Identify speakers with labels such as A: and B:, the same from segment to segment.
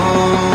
A: Go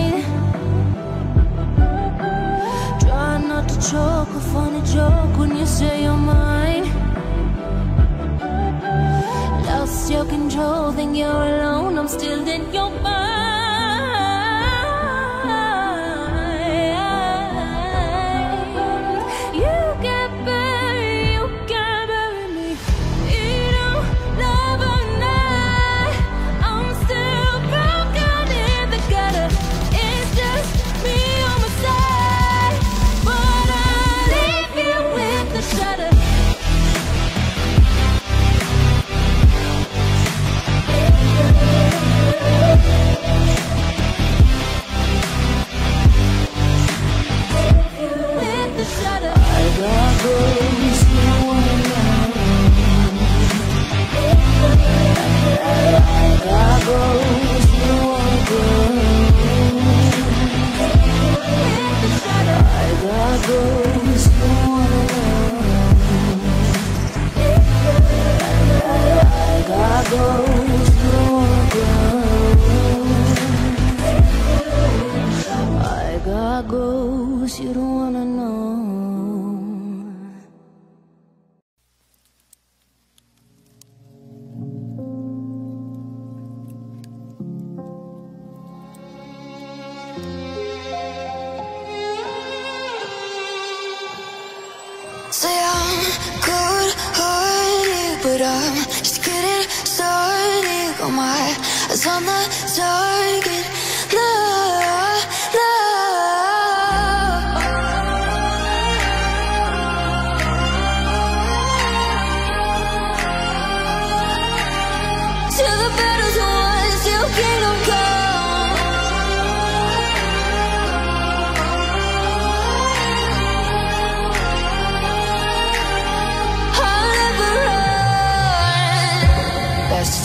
B: me not to choke a funny joke when you say you're mine. Lost your control, then you're alone, I'm still in your mind. you don't wanna know.
C: Say I'm good, but I'm just Oh my eyes on the target now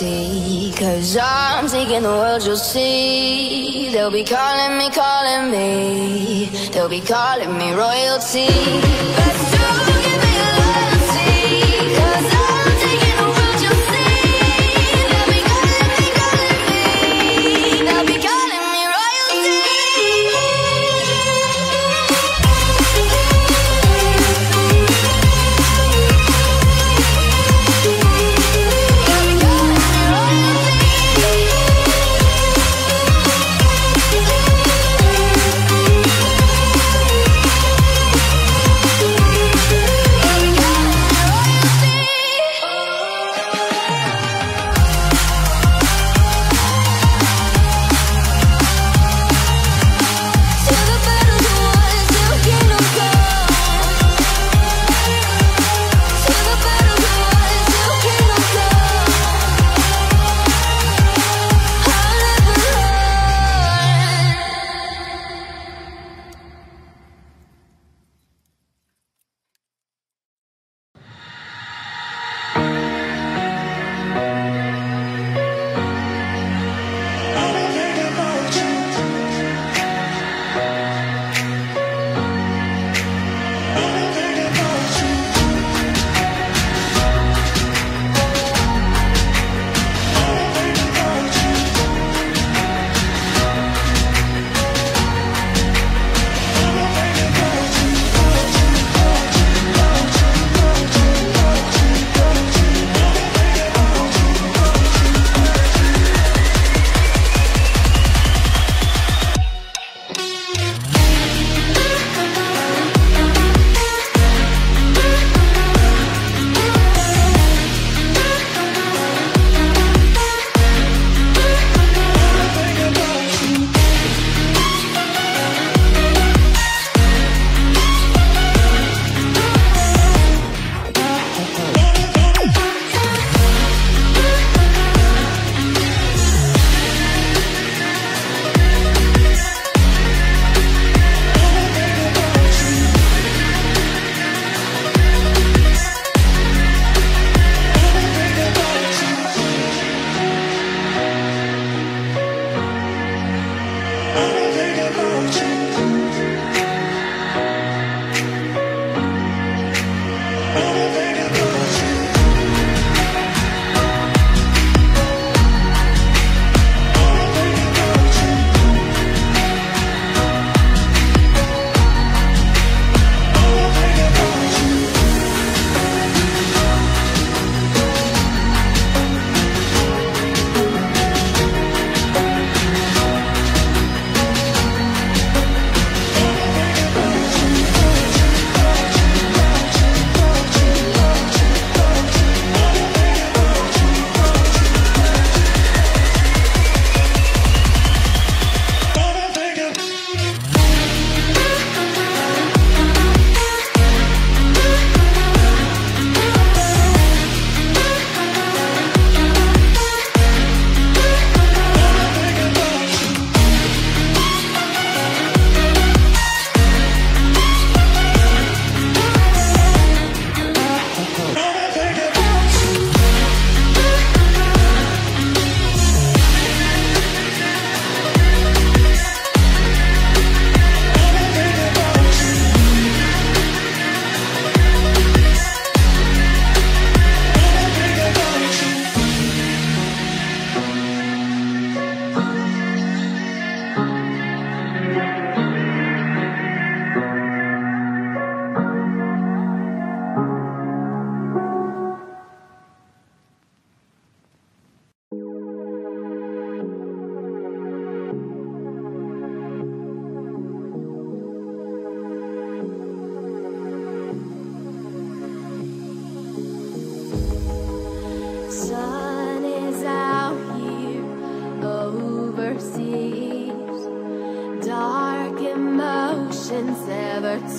C: see. Cause I'm taking the world, you'll see. They'll be calling me, calling me. They'll be calling me royalty. But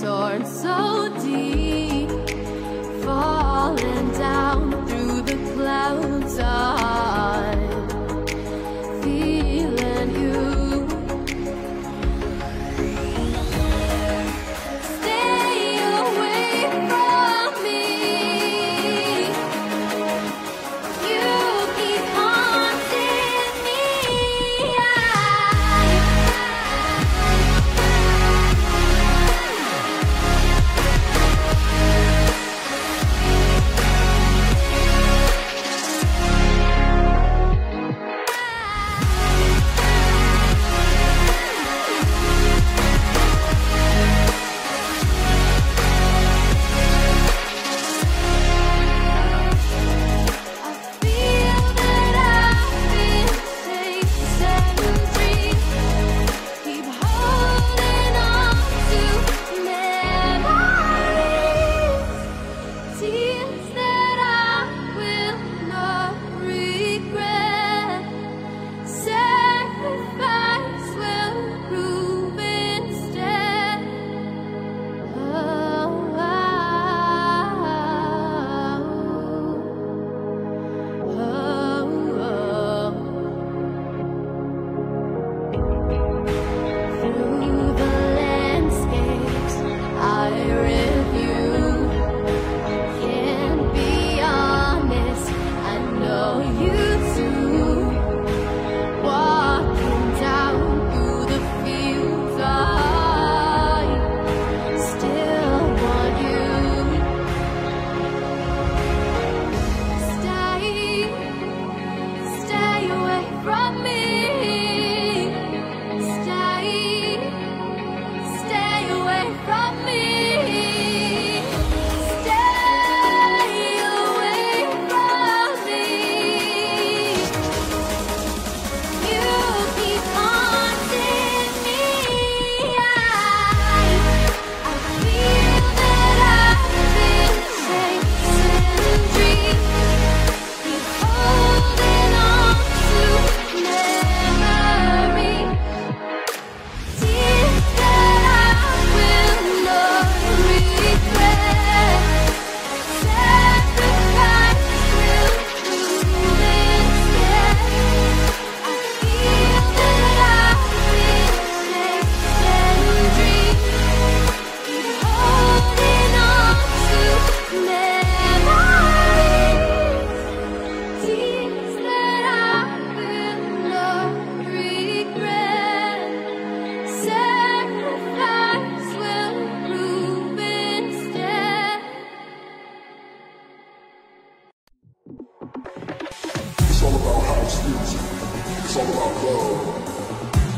C: torn so deep, falling down.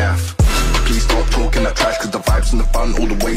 D: gaff
E: Please stop talking that trash cause the vibes in the fun all the way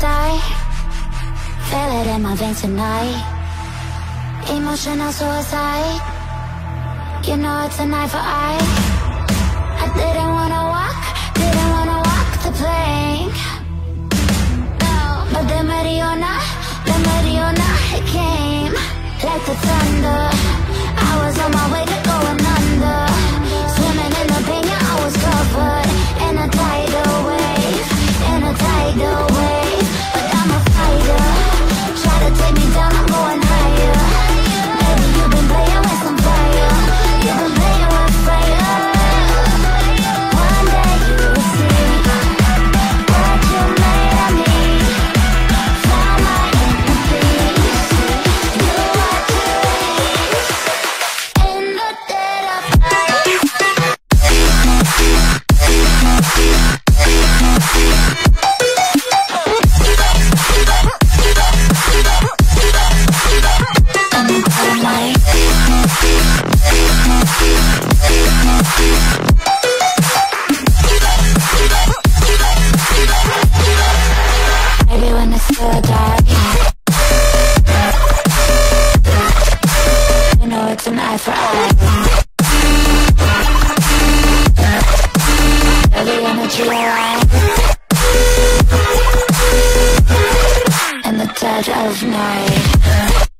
F: die. Feel it in my veins tonight. Emotional suicide. You know it's an eye for eye. I didn't wanna walk, didn't wanna walk the plank. No, but the Mariona, the Mariona, it came like the thunder. I was on my way to going under. Swimming in the pain, I was covered in a tidal wave, in a tidal wave. In the dead of night.